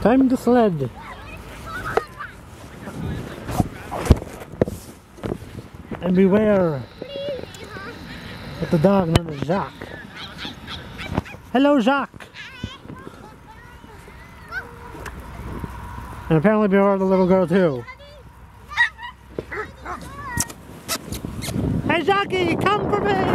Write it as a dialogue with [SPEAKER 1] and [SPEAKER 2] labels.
[SPEAKER 1] Time to sled. And beware of the dog known as Jacque. Hello, Jacque. And apparently beware of the little girl too. Hey, Jackie, come for me!